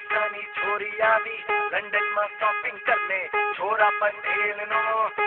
की छोरी भी लंदन में शॉपिंग करने छोरा पटेल नो